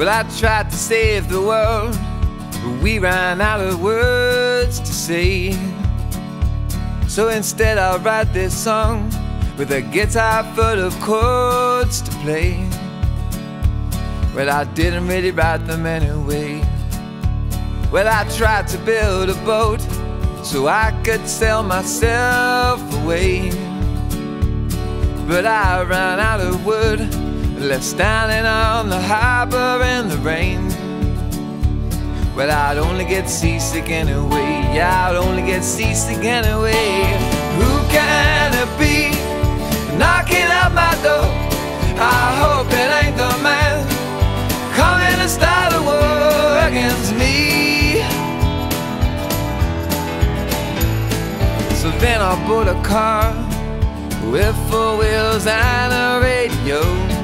Well, I tried to save the world, but we ran out of words to say. So instead, I'll write this song with a guitar full of chords to play. Well, I didn't really write them anyway. Well, I tried to build a boat so I could sail myself away. But I ran out of wood, left standing on the harbor in the rain. Well, I'd only get seasick anyway. Yeah, I'd only get seasick anyway. Who can it be knocking at my door? I hope it ain't the man coming to start a war against me. So then I bought a car with four wheels and a radio.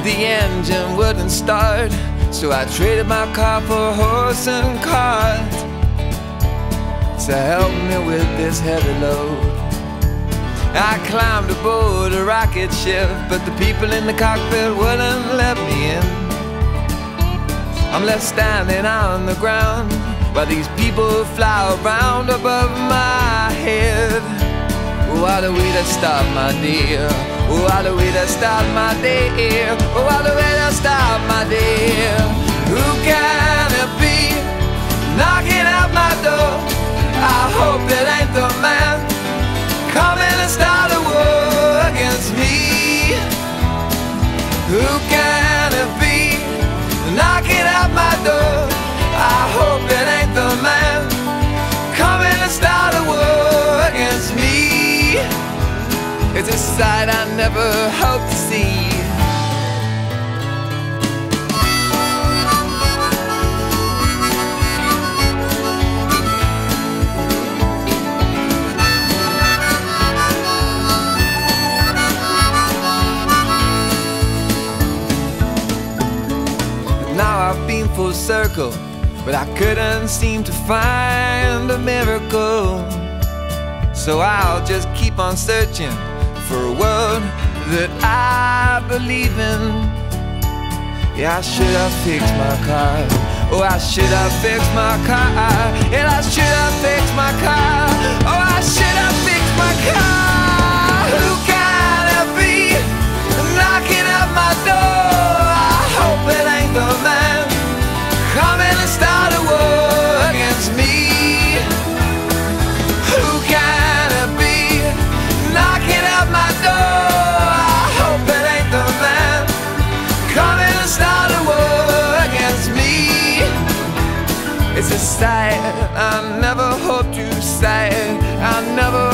But the engine wouldn't start, so I traded my car for a horse and cart to help me with this heavy load. I climbed aboard a rocket ship, but the people in the cockpit wouldn't let me in. I'm left standing on the ground while these people fly around above my head. What a way to stop, my day. What a way to start my day. Oh, what a way to start my day. Who can it be knocking at my door? I hope it ain't the man coming to start a war against me. Who can It's a sight I never hoped to see. Now I've been full circle, but I couldn't seem to find a miracle. So I'll just keep on searching for a world that I believe in. Yeah, I should have fixed my car. Oh, I should have fixed my car. Yeah, I should have fixed my car. It's a sight I never hoped to sight. I never